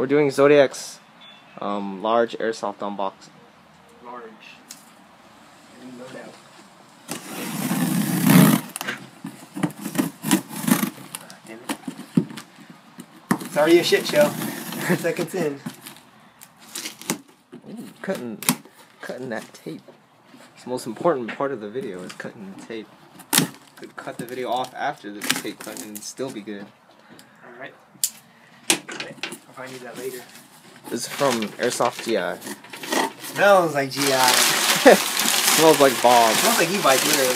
We're doing Zodiac's um, large airsoft unboxing. Large. No doubt. It's already a shit show. Seconds in. Ooh, cutting, cutting that tape. It's the most important part of the video is cutting the tape. Could cut the video off after the tape cut and still be good. Alright. I'll find you that later. This is from Airsoft GI. Smells like GI. Smells like Bob. Smells like Evike, literally.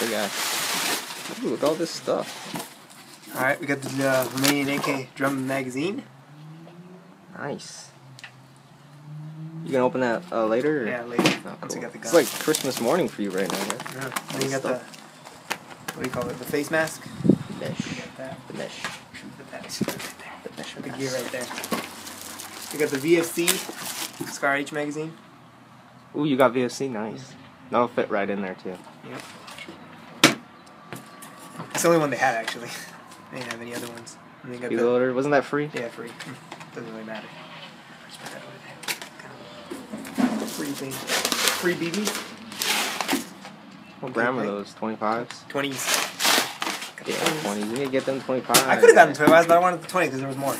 Big ass. Ooh, look at all this stuff. Alright, we got the uh, Romanian AK drum magazine. Nice. You gonna open that uh, later? or- Yeah, later. Oh, cool. got the gun. It's like Christmas morning for you right now, right? Yeah. Then you got the, what do you call it, the face mask? Mesh. The mesh. The patch right there. The mesh. The gear right there. You got the VFC Scar H magazine. Ooh, you got VFC. Nice. That'll fit right in there too. Yep. It's the only one they had actually. They didn't have any other ones. And they got the, Preloader. Wasn't that free? yeah, free. Doesn't really matter. Just put that over there. Free thing. Free BBs. What gram are those? 25s? Twenties. Yeah, 20. You need to get them 25. I could have gotten 25s, but I wanted the 20 because there was more.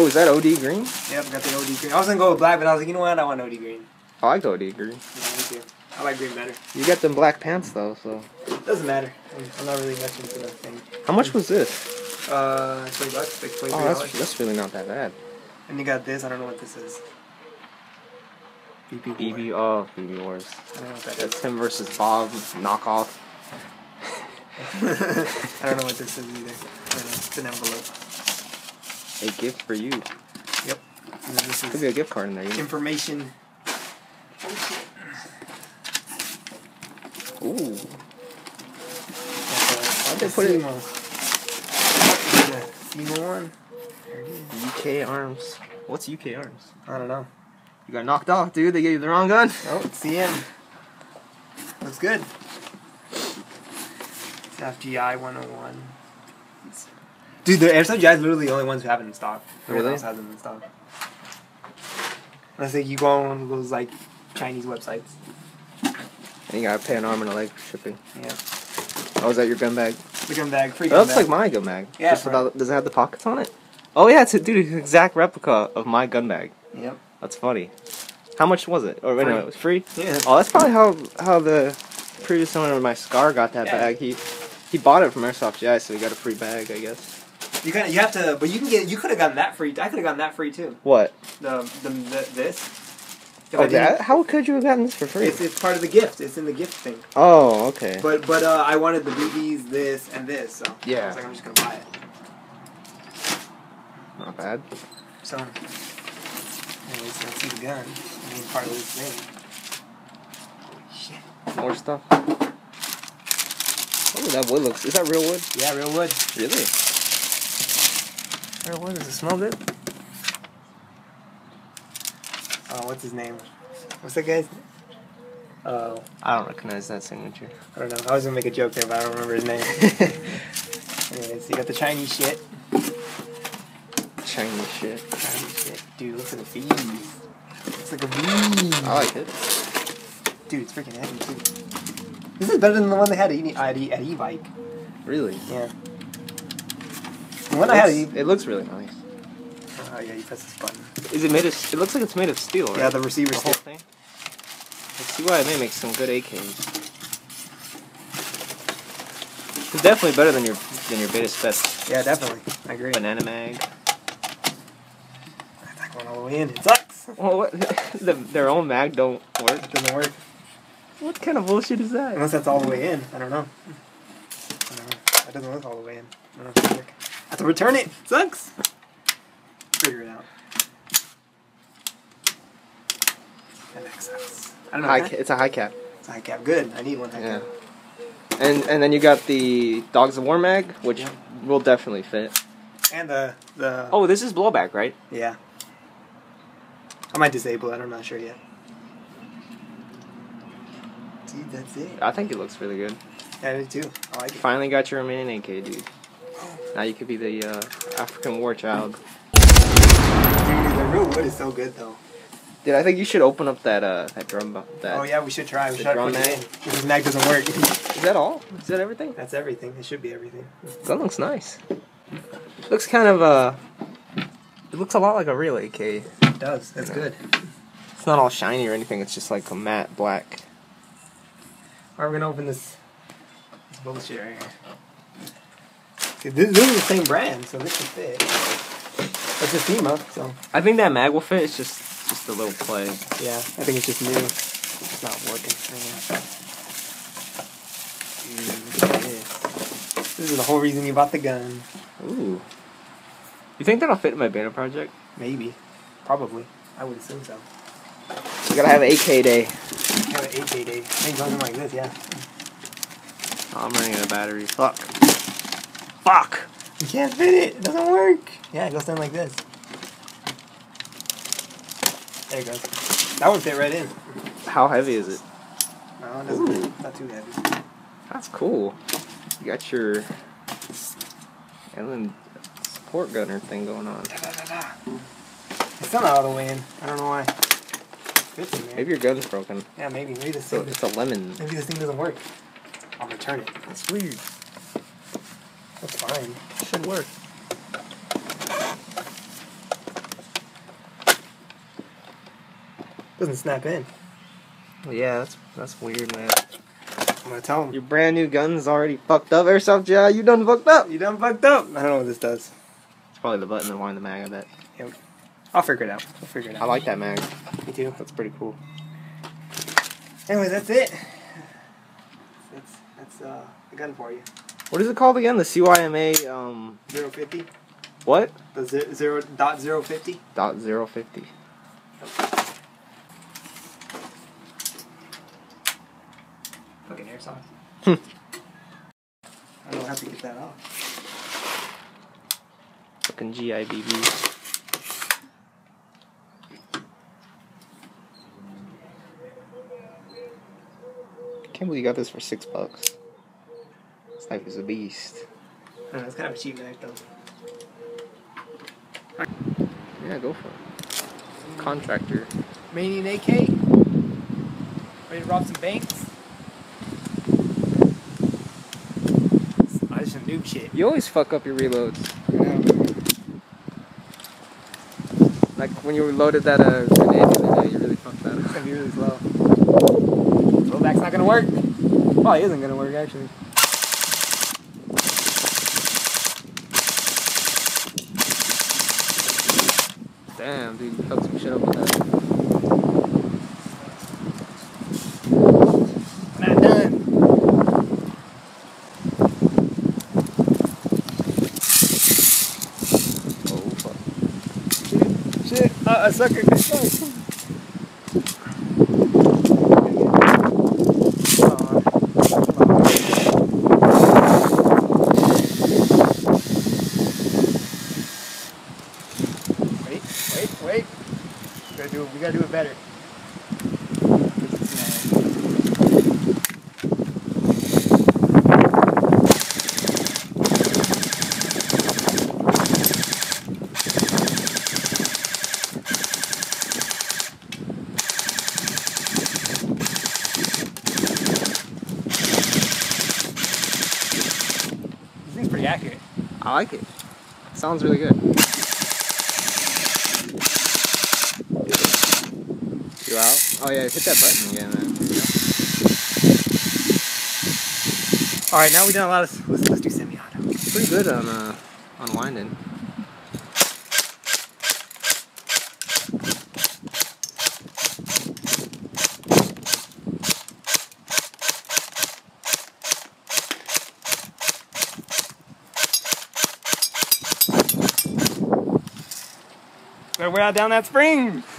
Oh, is that OD green? Yep, got the OD green. I was gonna go with black, but I was like, you know what? I want OD green. I like the OD green. Yeah, me too. I like green better. You got them black pants though, so. Doesn't matter. I'm I'm not really much into that thing. How much was this? Uh, 20 bucks, like 23 Oh, that's, that's really not that bad. And you got this. I don't know what this is. BB. BB, oh, BB Wars. I don't know what that That's him versus Bob knockoff. I don't know what this is either. I don't know. It's an envelope. A gift for you. Yep. This Could be a gift card in there. You know? information. Ooh. How'd they put it- one? There it is. UK Arms. What's UK Arms? I don't know. You got knocked off, dude. They gave you the wrong gun. Oh, it's CM. Looks good. It's FGI 101. Dude, the Airsoft GI is literally the only ones who have it in stock. No one Really? else has them in stock. Unless like, you go on one of those like Chinese websites. And you gotta pay an arm and a leg for shipping. Yeah. Oh, is that your gun bag? The gun bag, free That looks bag. like my gun bag. Yeah, Just without- does it have the pockets on it? Oh yeah, it's a dude, it's an exact replica of my gun bag. Yep. That's funny. How much was it? Or no, it was free. Yeah. Oh, that's probably how how the previous owner of my scar got that Yeah. bag. He he bought it from Airsoft GI, so he got a free bag, I guess. You kind of you have to, but you can get. You could have gotten that free. I could have gotten that free too. What? The the, the this. Oh, that? How could you have gotten this for free? It's, it's part of the gift. It's in the gift thing. Oh, okay. But but uh, I wanted the BBs, this, and this. So I Yeah. was like, I'm just gonna buy it. Not bad. So, anyways, let's see the gun. I mean, part of this thing. Shit. More stuff. Oh, that wood looks. Is that real wood? Yeah, real wood. Really? Real wood. Does it smell good? Oh, what's his name? What's that guy's? Oh, I don't recognize that signature. I don't know. I was gonna make a joke there, but I don't remember his name. Anyways, you got the Chinese shit. Chinese shit. Chinese shit. Dude, look at the V's. It's like a bee. I like it. Dude, it's freaking heavy too. This is better than the one they had at E- at E- at Evike. Really? Yeah. The one I had at It looks, E- it looks really nice. Oh yeah, you press this button. Is it made of? It looks like it's made of steel, right? Yeah, the receiver the whole thing. Let's see why they make some good AKs. It's definitely better than your than your beta spec Yeah, definitely. I agree. banana mag. It's not going all the way in. It sucks. Well, what? the, their own mag don't work. It doesn't work. What kind of bullshit is that? Unless that's all the way in. I don't know. I don't know. That doesn't look all the way in. I don't know if work. I have to return it. Sucks. Figure it out. That sucks. I don't know. High ca- it's a high cap. It's a high cap. Good. I need one high Yeah. cap. And and then you got the Dogs of War mag, which Yeah. will definitely fit. And the the Oh, this is blowback, right? yeah. I might disable it. I'm not sure yet. See, that's it. I think it looks really good. Yeah, I do too. I like it. Finally got your Romanian AK, dude. Now you could be the uh, African war child. Dude, the real wood is so good though. Dude, I think you should open up that uh that drum. That Oh yeah, we should try. We should try drum to put it mag? in. If this mag doesn't work, is that all? Is that everything? that's everything. It should be everything. That looks nice. Looks kind of uh. It looks a lot like a real AK. It does. That's Yeah. good. It's not all shiny or anything. It's just like a matte black. Alright, we're gonna open this, this bullshit right here. See, this, this is the same brand, so this should fit. It's a CYMA, so I think that mag will fit. It's just just a little play. yeah, I think it's just new. It's not working. Dude, look at this. This is the whole reason you bought the gun. Ooh. You think that'll fit in my banner project? Maybe. Probably. I would assume so. We gotta have AK day. Have an 8 day. I think something like this, yeah. Oh, I'm running out of batteries. Fuck. Fuck. You can't fit it. It doesn't work. Yeah, it goes down like this. There it goes. That one fit right in. How heavy is it? No, it doesn't. Ooh. Not too heavy. That's cool. You got your Ellen support gunner thing going on. Da-da-da-da. It's not way in. I don't know why. In. Maybe your gun's broken. Yeah, maybe. Maybe this So thing. it's a lemon. Maybe this thing doesn't work. I'll return it. That's weird. That's fine. It Should work. Doesn't snap in. Yeah, that's that's weird, man. I'm gonna tell him. Your brand new gun's already fucked up. Airsoft, yeah, you done fucked up. You done fucked up. I don't know what this does. It's probably the button to wind the mag. I bet. I'll figure it out. I'll figure it out. I like that mag. Me too. That's pretty cool. Anyways, that's it. That's that's uh the gun for you. What is it called again? The CYMA um Zero fifty. what? The zero, zero dot zero fifty. Dot zero fifty. Fucking airsoft. Hmm. I don't have to get that off. Fucking GIBB. Can't believe you got this for six bucks. This knife is a beast. I it's kind of a cheap knife though. Yeah, go for it. Contractor. Manian AK. Ready to rob some banks? I just noob shit. You always fuck up your reloads. Like when you loaded that uh, grenade the other day, you really fucked that up. It's gonna be really slow. Blowback's not gonna work. Probably isn't gonna work actually. Damn, dude, you fucked some shit up with that. Not done. Oh, fuck. Shit, uh, a sucker wait, wait. We gotta do it. We gotta do it better. This thing's pretty accurate. I like it. Sounds really good. You out? Oh yeah, hit that button again, man. All right, now we done a lot of. Let's, let's do semi-auto. Pretty good on uh, unwinding. Better wear out down that spring.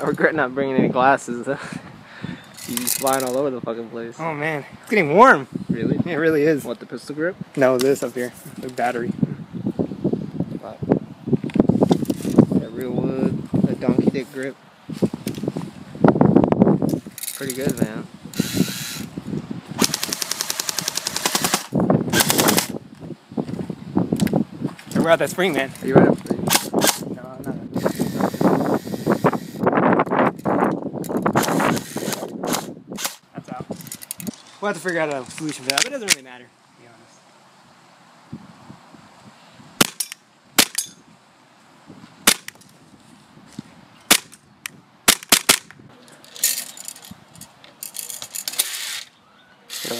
I regret not bringing any glasses. He's flying all over the fucking place. Oh man, it's getting warm. Really? It really is. What, the pistol grip? No, this up here, the battery. Wow. That real wood, a grip. Pretty good, man. We're out that spring, man. Are you there? No, I'm not. That's out. We'll have to figure out a solution for that, but it doesn't really matter, to be honest.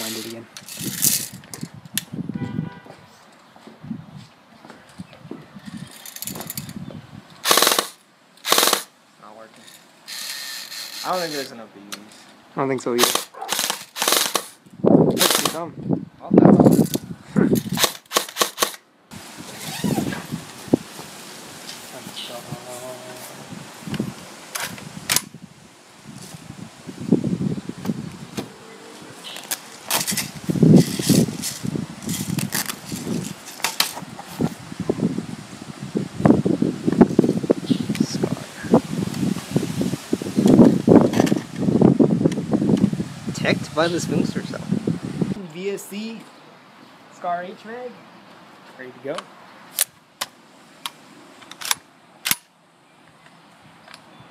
Gotta wind it again. Not working. I don't think there's enough to use. I don't think so either. Hopefully some. Teched by the Sphinx herself. VFC Scar H mag. Ready to go.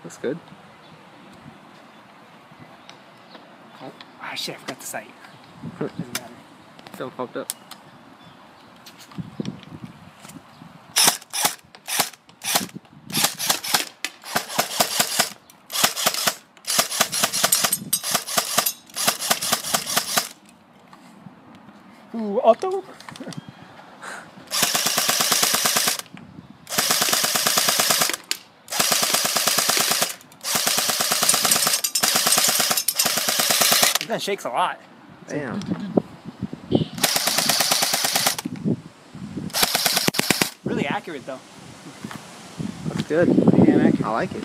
Looks good. Oh, ah, shit, I forgot the sight. Doesn't matter. Don't fucked up. Ooh, auto. This gun shakes a lot. Damn. Really accurate though. Looks good. Damn accurate. I like it.